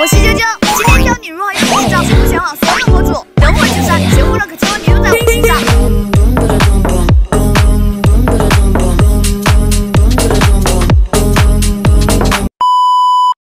我是啾啾